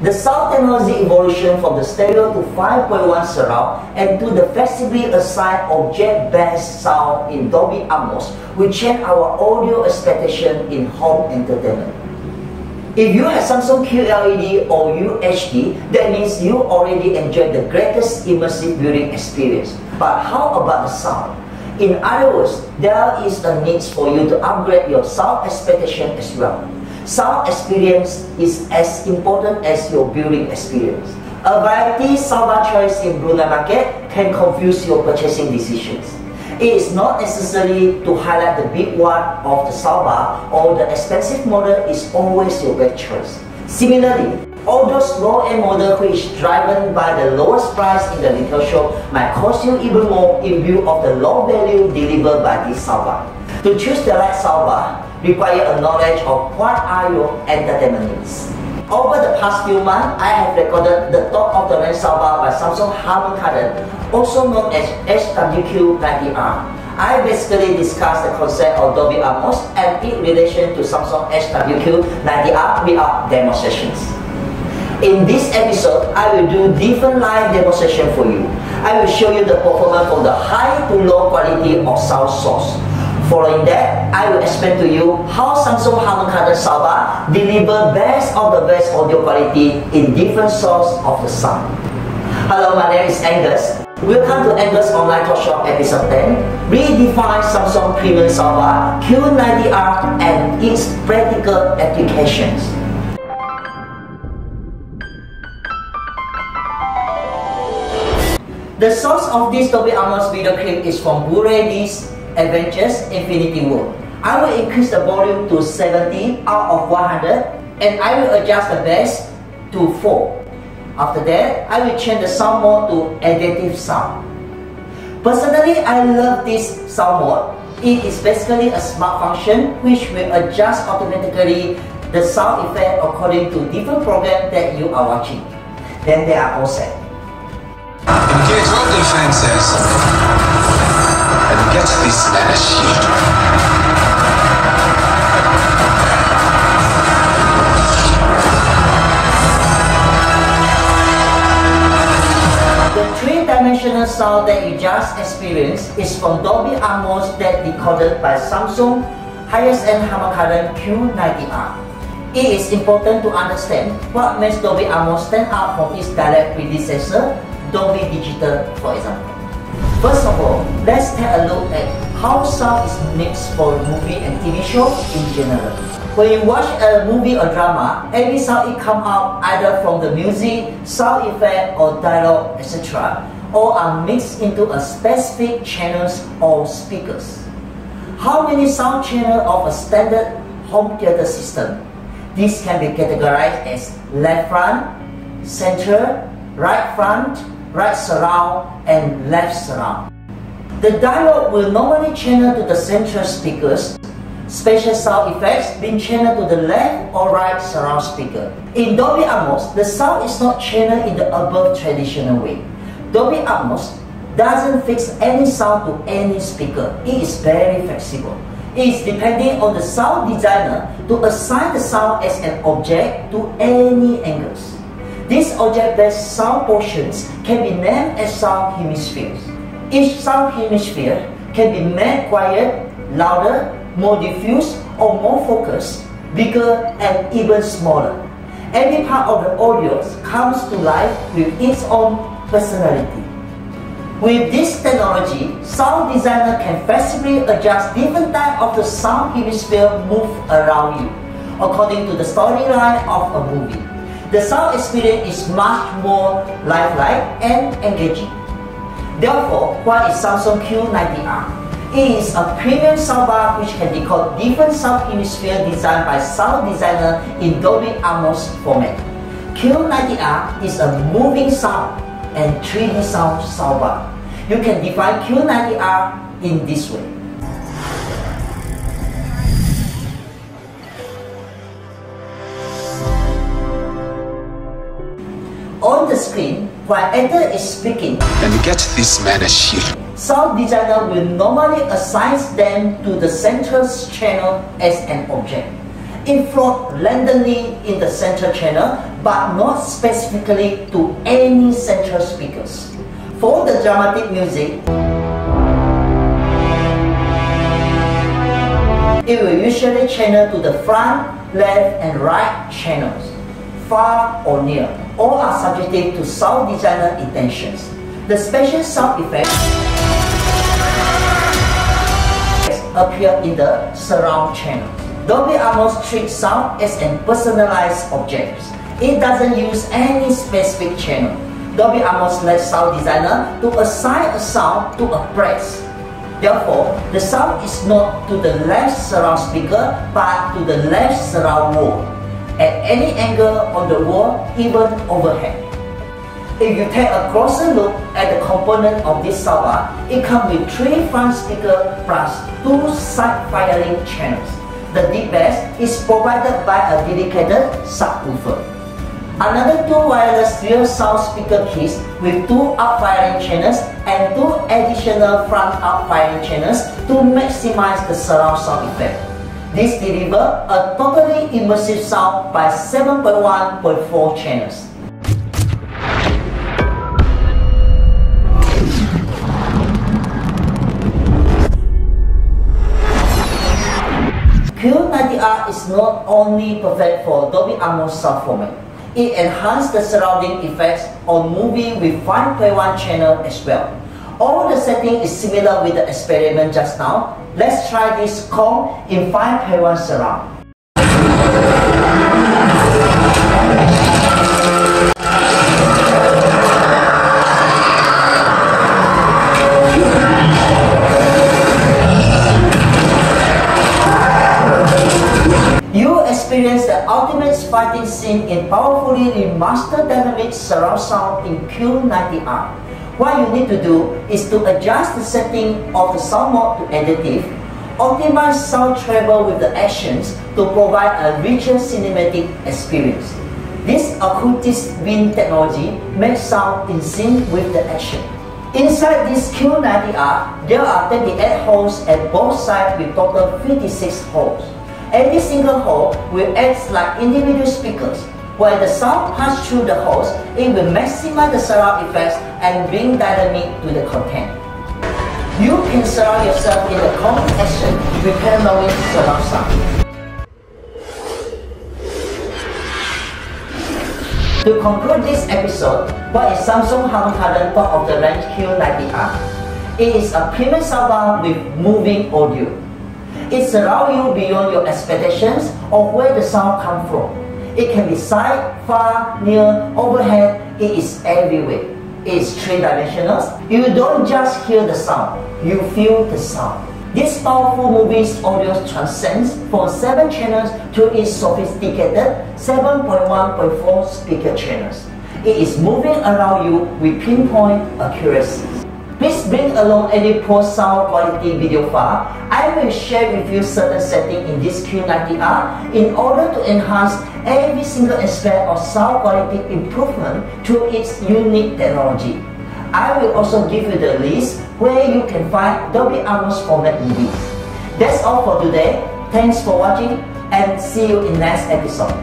The sound technology evolution from the stereo to 5.1 surround and to the flexibly assigned object-based sound in Dolby Atmos will change our audio expectation in home entertainment. If you have Samsung QLED or UHD, that means you already enjoy the greatest immersive viewing experience. But how about the sound? In other words, there is a need for you to upgrade your sound expectation as well. Sound experience is as important as your viewing experience. A variety soundbar choice in Brunei market can confuse your purchasing decisions. It is not necessary to highlight the big one of the soundbar or the expensive model is always your best choice. Similarly, all those low-end model which driven by the lowest price in the retail shop might cost you even more in view of the low value delivered by this soundbar. To choose the right soundbar, require a knowledge of what are your entertainment needs. Over the past few months, I have recorded the top of the range soundbar by Samsung Harman Kardon, also known as HWQ90R. I basically discussed the concept of Dolby Atmos and its relation to Samsung HWQ90R without demonstrations. In this episode, I will do different live demonstration for you. I will show you the performance from the high to low quality of sound source. Following that, I will explain to you how Samsung Harman soundbar deliver best of the best audio quality in different source of the sound. Hello, my name is Angus. Welcome to Angus Online Talk Show episode 10. Redefine Samsung Premium Soundbar Q90R and its practical applications. The source of this Dolby Atmos video clip is from Blu-ray disc Infinity War. I will increase the volume to 70 out of 100 and I will adjust the bass to 4. After that, I will change the sound mode to adaptive sound. Personally, I love this sound mode. It is basically a smart function which will adjust automatically the sound effect according to different program that you are watching. Then they are all set. Sound that you just experienced is from Dolby Atmos that decoded by Samsung highest-end Harman Kardon Q90R. It is important to understand what makes Dolby Atmos stand out from its direct predecessor, Dolby Digital, for example. First of all, let's take a look at how sound is mixed for movie and TV shows in general. When you watch a movie or drama, every sound it come out either from the music, sound effect or dialogue, etc. all are mixed into a specific channels or speakers. How many sound channels of a standard home theater system? This can be categorized as left front, center, right front, right surround, and left surround. The dialogue will normally channel to the central speakers, special sound effects being channeled to the left or right surround speaker. In Dolby Atmos, the sound is not channeled in the above traditional way. Dolby Atmos doesn't fix any sound to any speaker. It is very flexible. It is depending on the sound designer to assign the sound as an object to any angles. These object-based sound portions can be named as sound hemispheres. Each sound hemisphere can be made quiet, louder, more diffuse, or more focused, bigger, and even smaller. Every part of the audio comes to life with its own personality. With this technology, sound designer can flexibly adjust different type of the sound hemisphere move around you, according to the storyline of a movie. The sound experience is much more lifelike and engaging. Therefore, what is Samsung Q90R? It is a premium soundbar which can decode different sound hemisphere designed by sound designer in Dolby Atmos format. Q90R is a moving sound and 3D sound soundbar. You can define Q90R in this way. On the screen, while Ether is speaking, and get this man a shield. Sound designer will normally assign them to the central channel as an object. Floats randomly in the central channel but not specifically to any central speakers. For the dramatic music, it will usually channel to the front, left and right channels, far or near. All are subjective to sound designer intentions. The special sound effects appear in the surround channel. Dolby Atmos treats sound as a personalized object. It doesn't use any specific channel. Dolby Atmos lets sound designer to assign a sound to a press Therefore, the sound is not to the left surround speaker, but to the left surround wall, at any angle on the wall, even overhead. If you take a closer look at the component of this soundbar, it comes with three front speakers plus two side firing channels. The deep bass is provided by a dedicated subwoofer. Another two wireless rear sound speaker keys with two up-firing channels and two additional front up-firing channels to maximize the surround sound effect. This delivers a totally immersive sound by 7.1.4 channels. Q90R is not only perfect for Dolby Atmos sound format, it enhances the surrounding effects on movie with 5.1 channel as well. All the setting is similar with the experiment just now. Let's try this Kong in 5.1 surround. Experience the ultimate fighting scene in powerfully remastered dynamic surround sound in Q90R. What you need to do is to adjust the setting of the sound mode to adaptive, optimize sound travel with the actions to provide a richer cinematic experience. This acoustic wind technology makes sound in sync with the action. Inside this Q90R, there are 28 holes at both sides with total 56 holes. Every single hole will act like individual speakers. While the sound passes through the holes, it will maximize the surround effects and bring dynamic to the content. You can surround yourself in the comment section with panoramic surround sound. To conclude this episode, what is Samsung Harman Kardon top of the range Q90R? It is a premium soundbar with moving audio. It surrounds you beyond your expectations of where the sound comes from. It can be side, far, near, overhead. It is everywhere. It is three-dimensional. You don't just hear the sound, you feel the sound. This powerful movie's audio transcends from 7 channels to its sophisticated 7.1.4 speaker channels. It is moving around you with pinpoint accuracy. Please bring along any poor sound quality video file. I will share with you certain settings in this Q90R in order to enhance every single aspect of sound quality improvement through its unique technology. I will also give you the list where you can find Dolby Atmos format movies. That's all for today. Thanks for watching and see you in next episode.